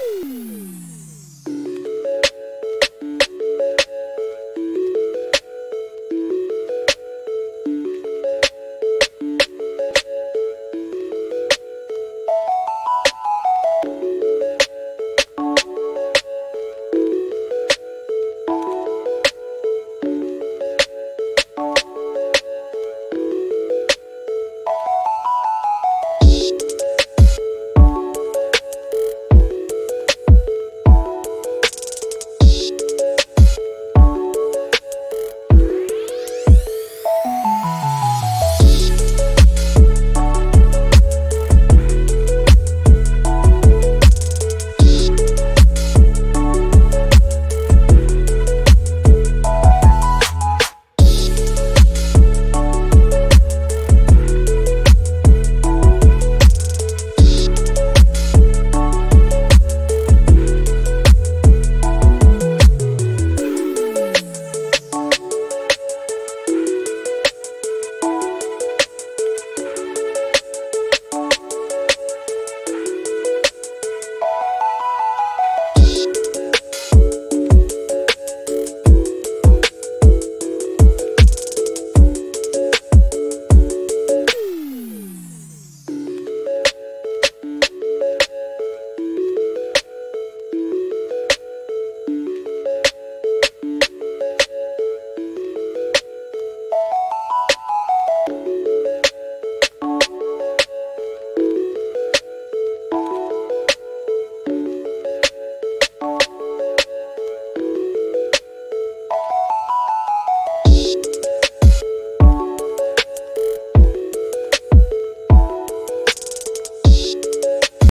Mm.